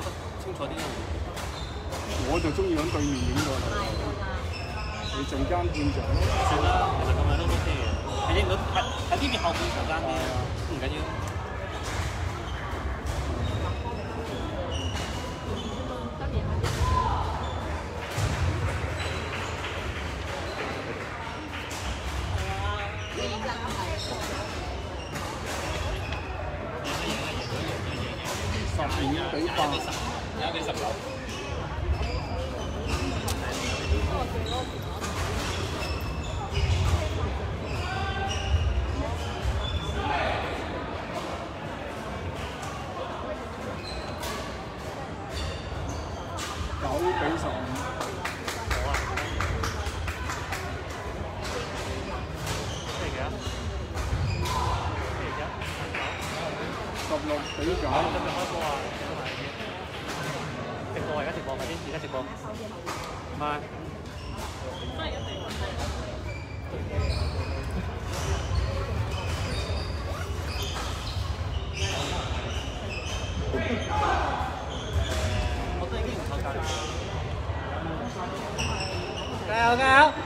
得清楚啲啦。我就中意喺對面影過，你陣間見就算啦，其實咁樣都 OK 嘅，係影到喺喺呢邊後半場間嘅，唔緊要。out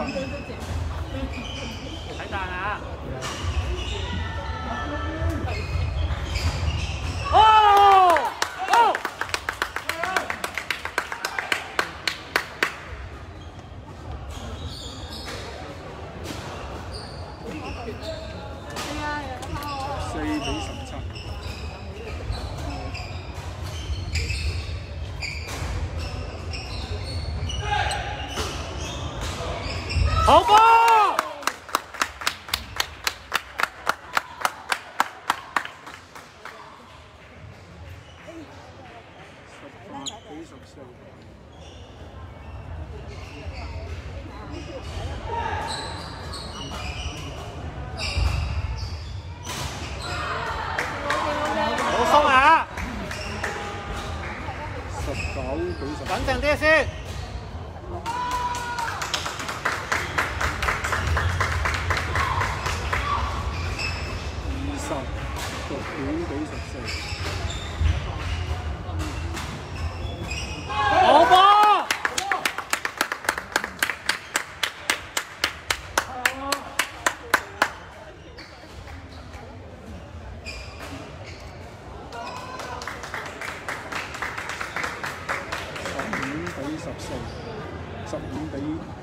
Thank you. 十五比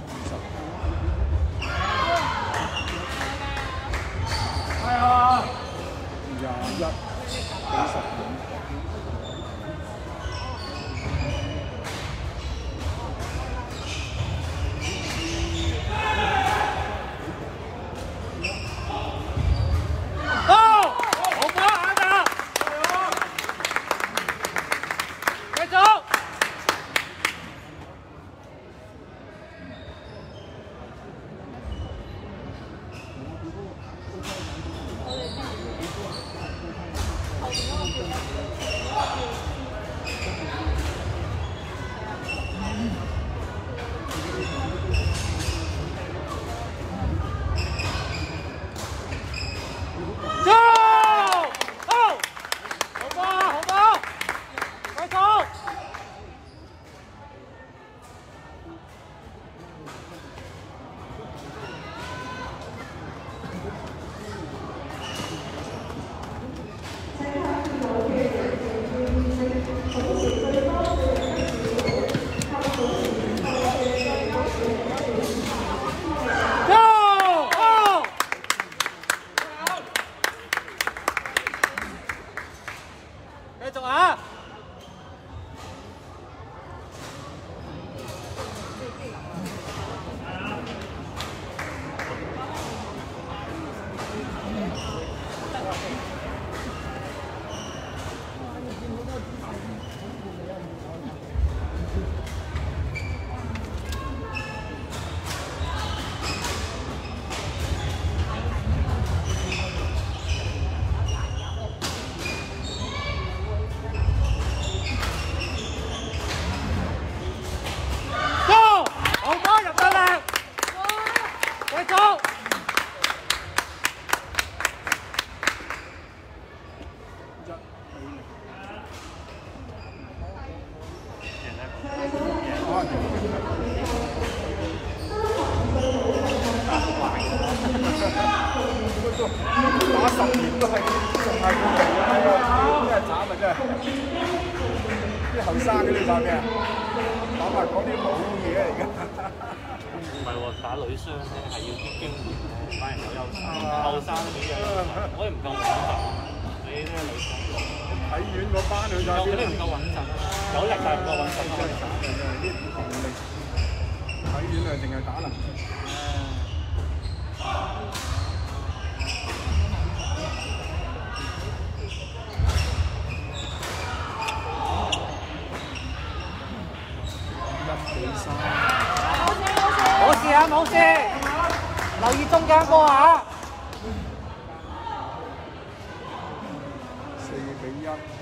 紧要啊！唔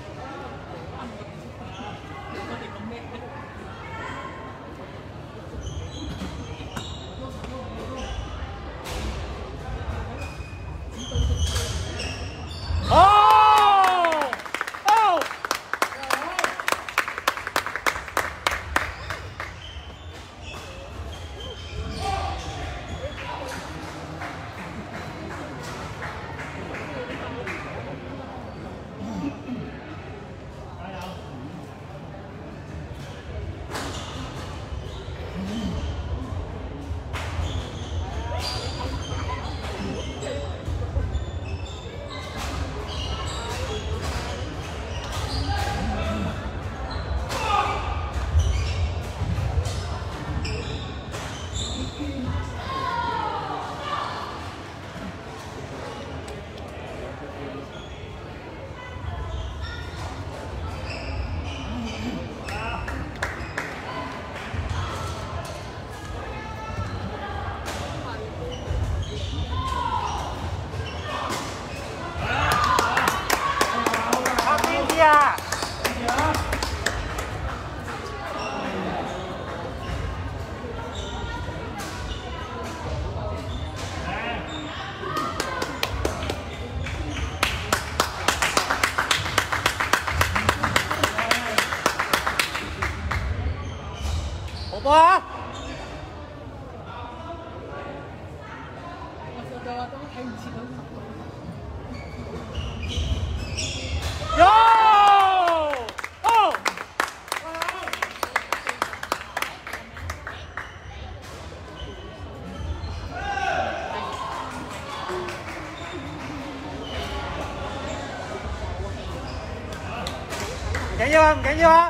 緊要啊！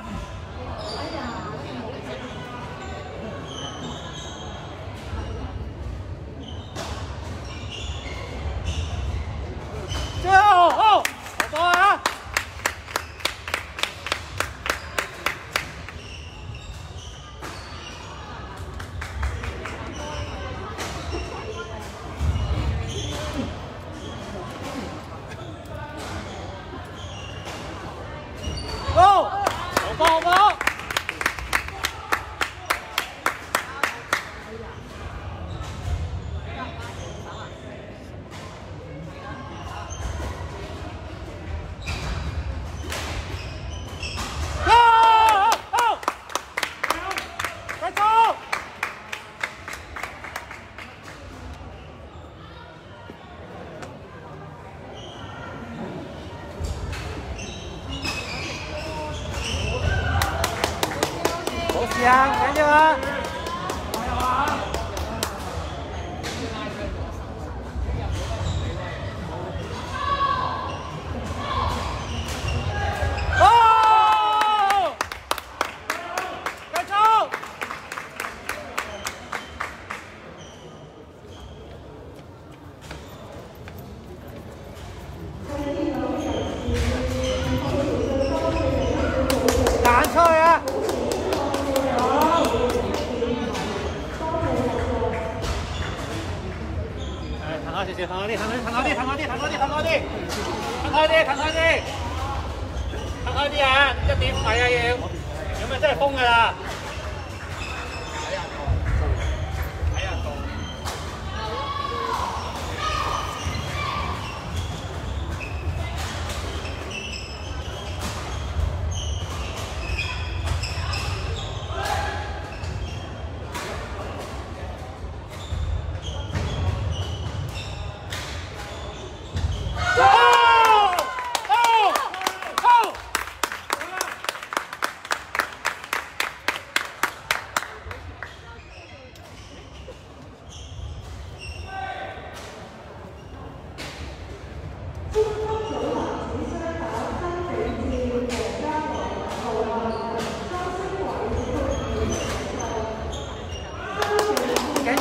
dạ thấy chưa?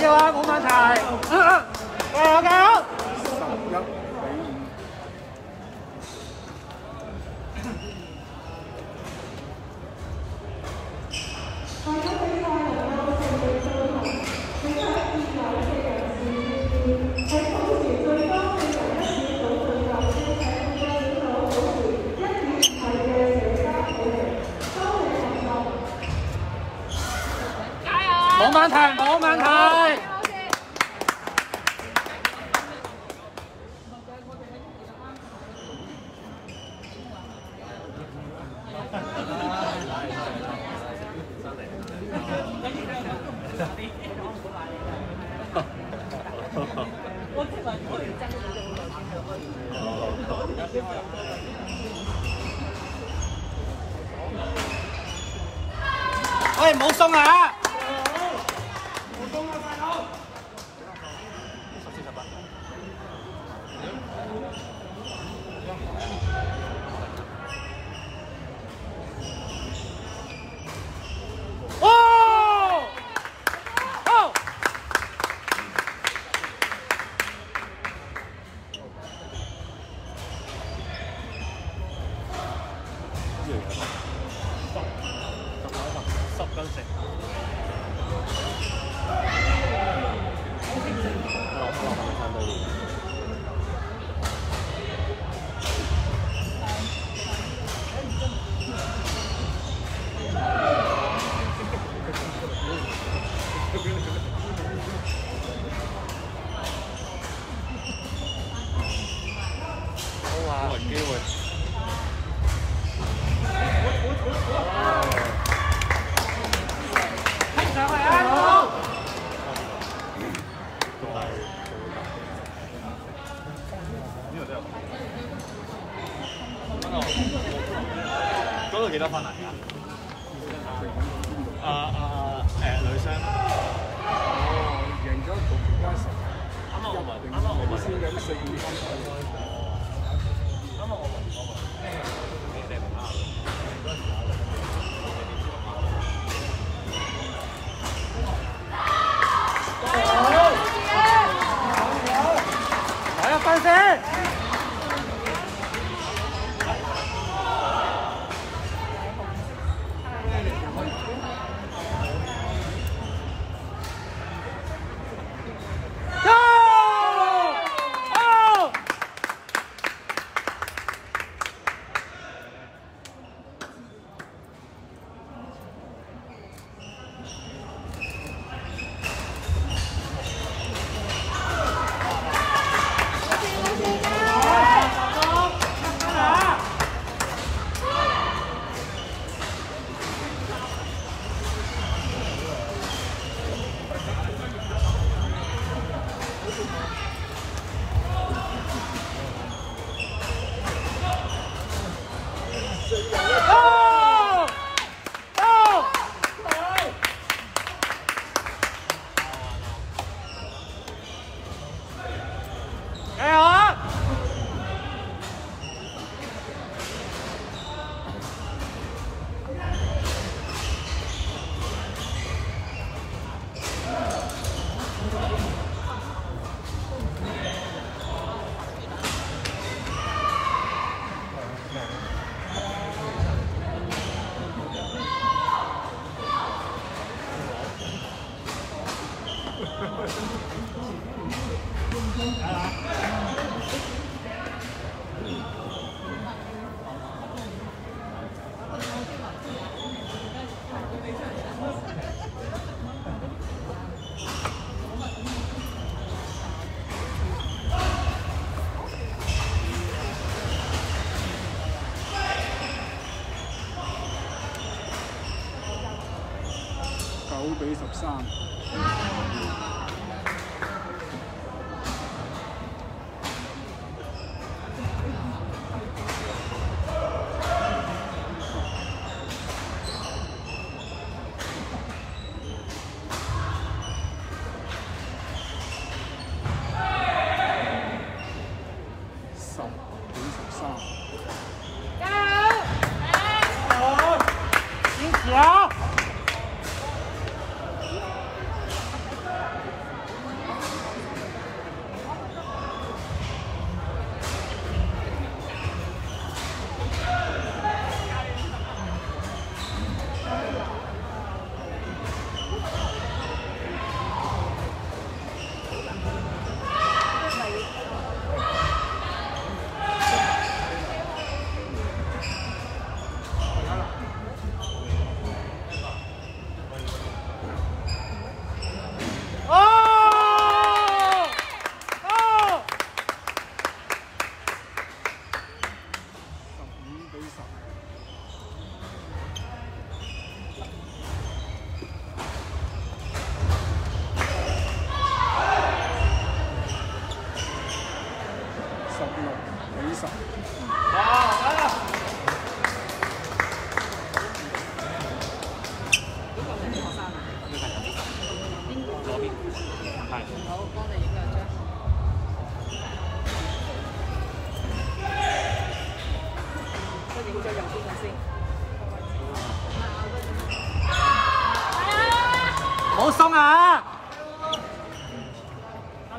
嘅話冇問題。加油加油！冇問題。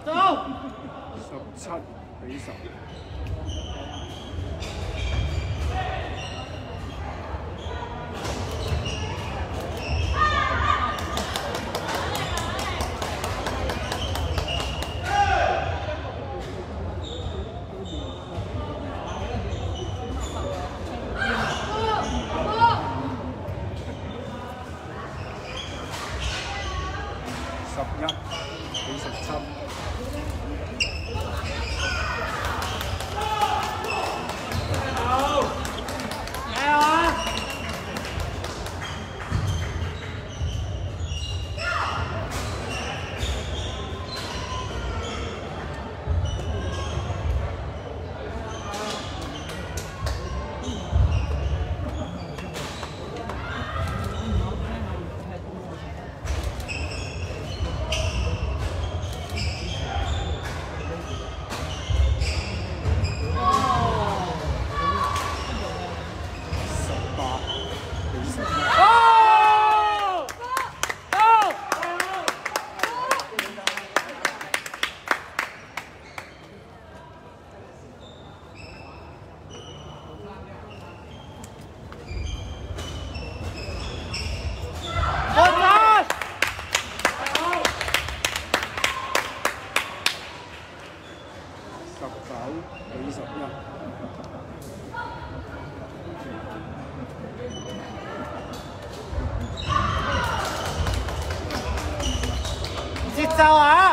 走。十七比。十一比十七。加油啊！十八比十一。哦！哦！我站！十九比十一。節奏啊！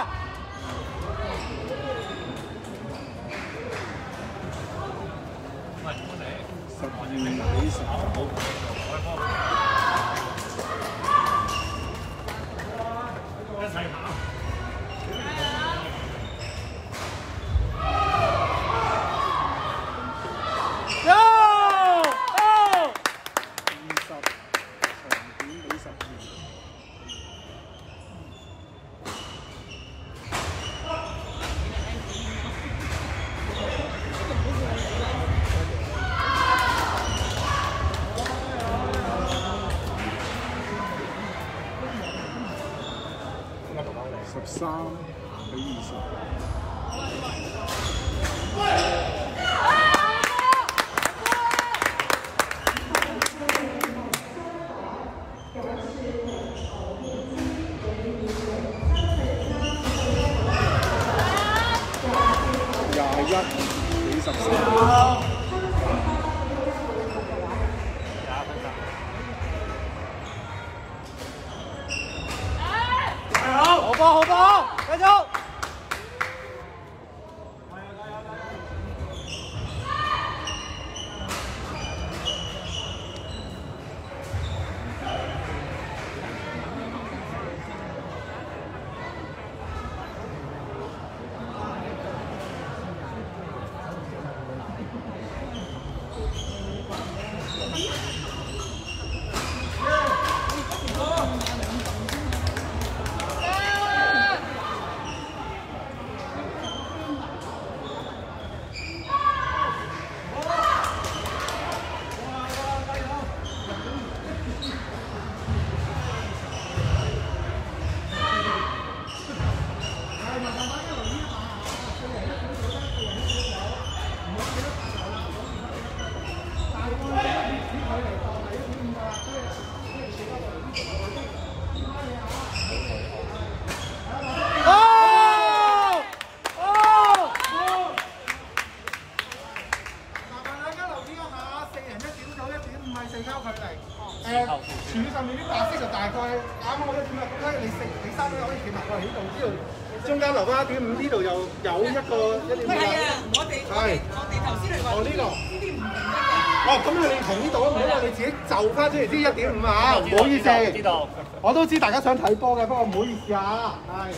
知道我都知大家想睇波嘅不过唔好意思吓系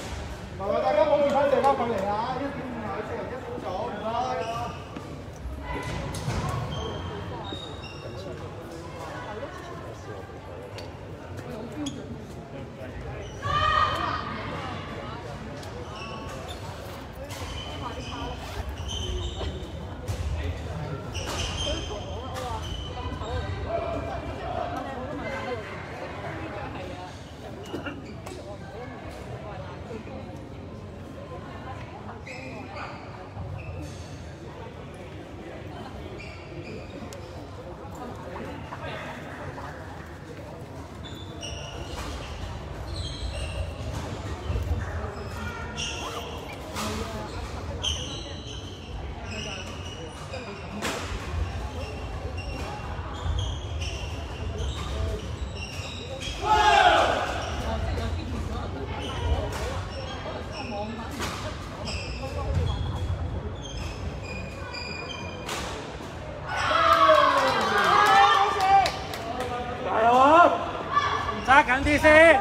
麻烦大家保持翻正翻过嚟吓贵妃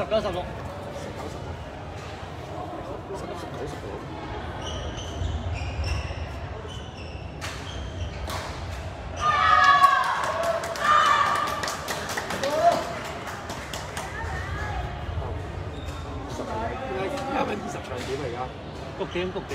十九十六，十九十六，十九十九十六，一百二十。場點啊，谷頂谷頂。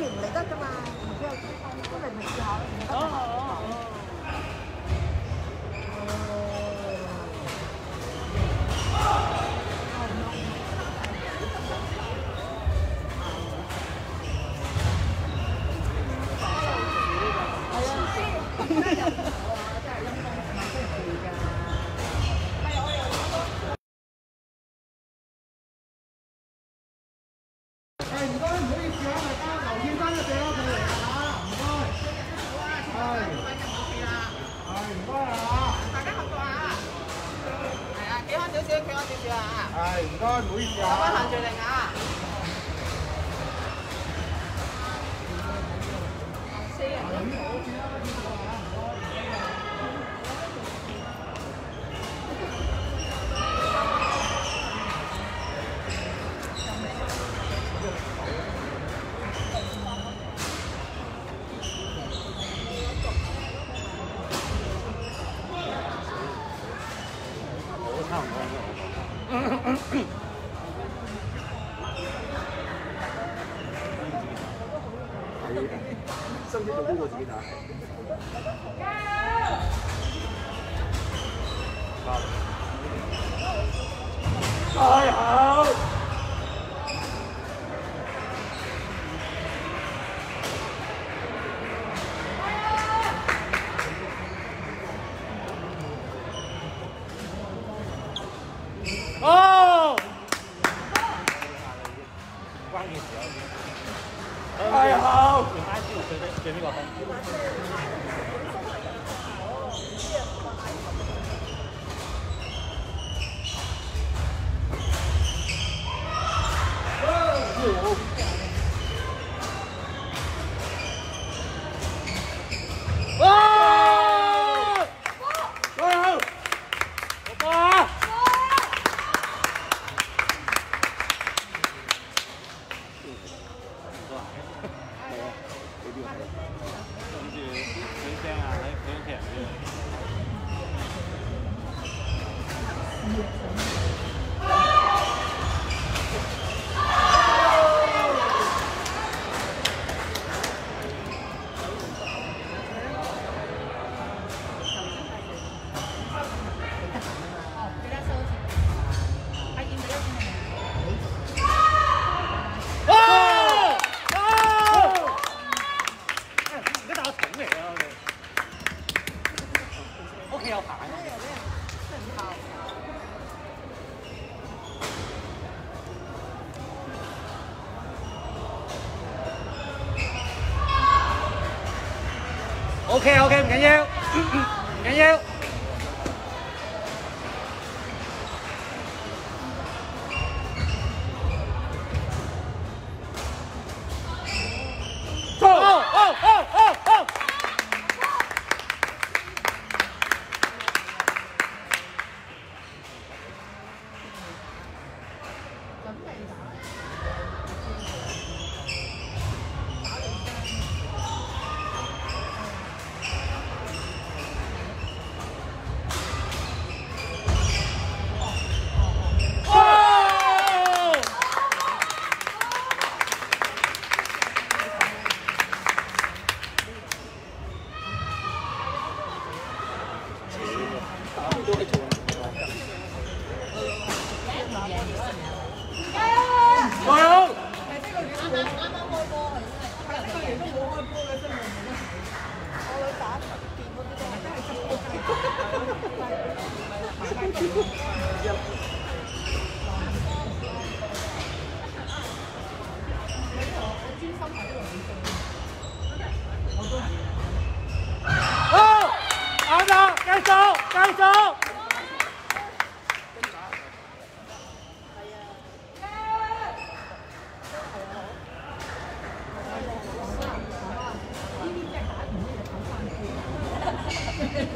ถึงแล้ว要太好。ok ok mình cãi nhau cãi nhau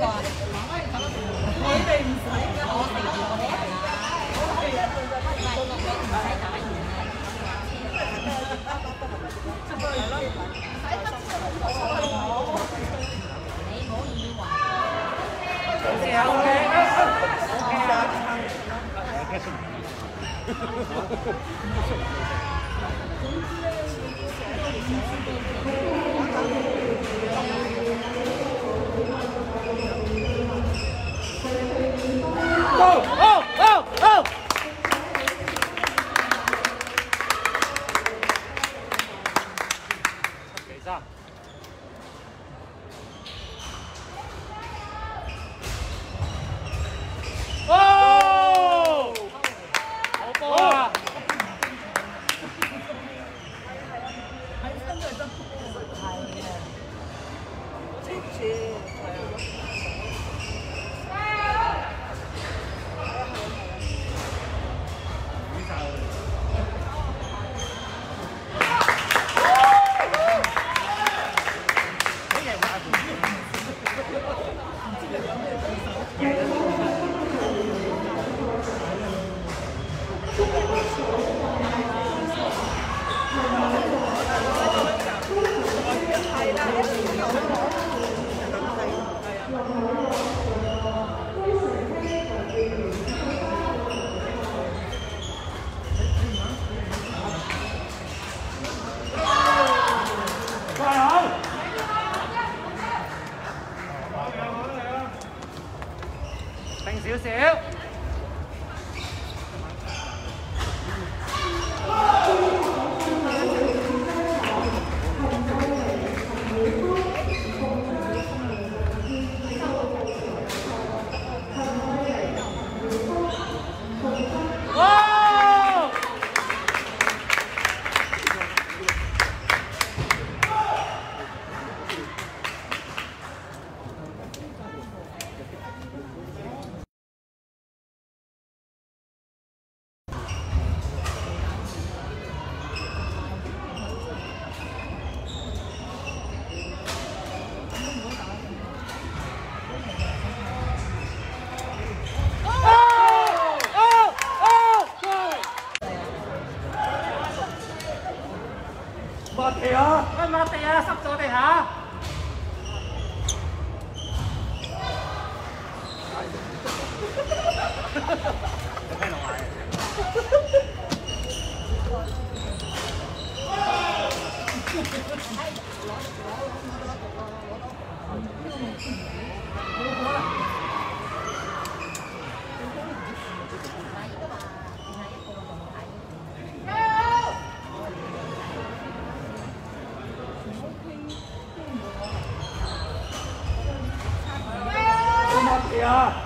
你哋唔使，我哋唔使。我哋一瞓就睇，都唔使打完咧，打完先。唔使打先好啊，好。你唔好以为。好笑咩？咩啊？哈哈哈哈哈哈！Oh! Oh! 啊。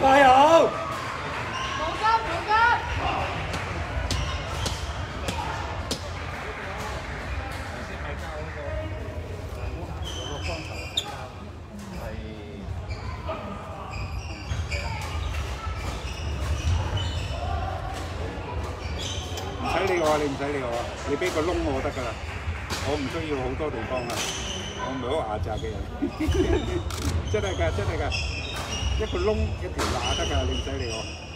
加油！你唔使理我，你俾個窿我得噶啦，我唔需要好多地方啊，我唔係好牙雜嘅人，真係㗎，真係㗎。一個窿一條罅得㗎，你唔使理我。